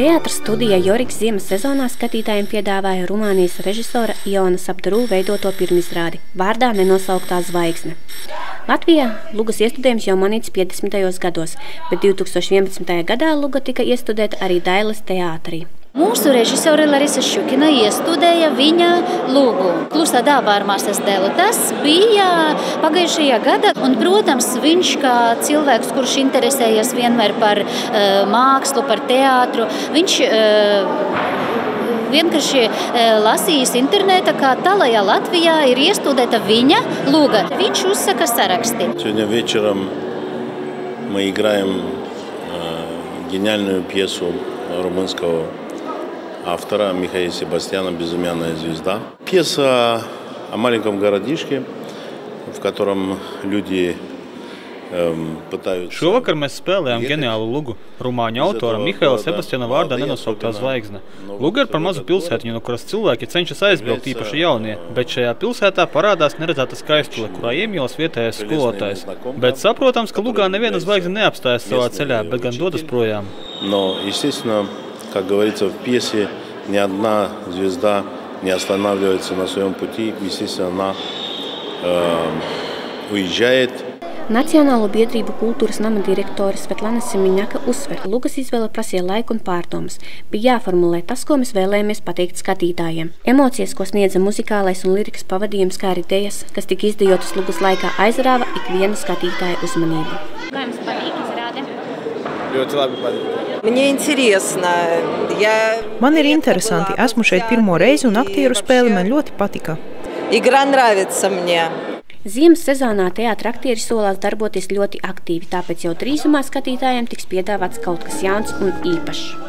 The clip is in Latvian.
Teātras studija Joriks ziemas sezonā skatītājiem piedāvāja Rumānijas režisora Iona Sapdurū veidoto pirmizrādi vārdā nenosauktā zvaigzne. Latvijā Lugas iestudējums jau manīts 50. gados, bet 2011. gadā Luga tika iestudēta arī Dailes teātrī. Mūsu režisore Larisa Šukina iestudēja viņa lūgu. Klusā dāvā ar māsas dēlu. Tas bija pagājušajā gadā, un, protams, viņš kā cilvēks, kurš interesējas vienmēr par uh, mākslu, par teātru, viņš uh, vienkārši lasījis internetā, kā tālajā Latvijā ir iestudēta viņa lūga. Viņš uzsaka saraksti. Сегодня вечером мы играем э, гениальную пьесу румынского автора Михаила Себастьяна «Безымянная звезда». Пьеса о маленьком городишке, в котором люди Šovakar mēs spēlējām ģeniālu lugu rumāņu autoram Mihaila Sebastiana vārdā nenosauktā zvaigzne. Luga ir par mazu pilsētiņu, no kuras cilvēki cenšas aizbraukt īpaši jaunie, bet šajā pilsētā parādās neredzēta skaistule, kurā iemīlas vietējais skolotājs. Bet saprotams, ka Lugā neviena zvaigzne neapstājas savā ceļā, bet gan dodas projām. Но, естественно, как говорится в пьесе, ни одна звезда не останавливается на своем пути. Естественно, она Ehm, ujíždět. Nacionālo biedrību kultūras nama direktore Svetlana Simiņaka uzsver, ka Lukas izvēle prasīja laiku un pārdomas. Bija jāformulē tas, ko mēs vēlējāmies pateikt skatītājiem. Emocijas, ko sniedza muzikālais un lirikas pavadījums, kā arī dejas, kas tika izdejotas Lukas laikā, aizrāva ikvienu skatītāju uzmanību. Kā jums patīk izrāde? Ļoti labi patīk. Man ir interesanti. Esmu šeit pirmo reizi un aktieru spēle man ļoti patika. Игра нравится мне. Ziemas sezonā teātra aktieri solās darboties ļoti aktīvi, tāpēc jau drīzumā skatītājiem tiks piedāvāts kaut kas jauns un īpašs.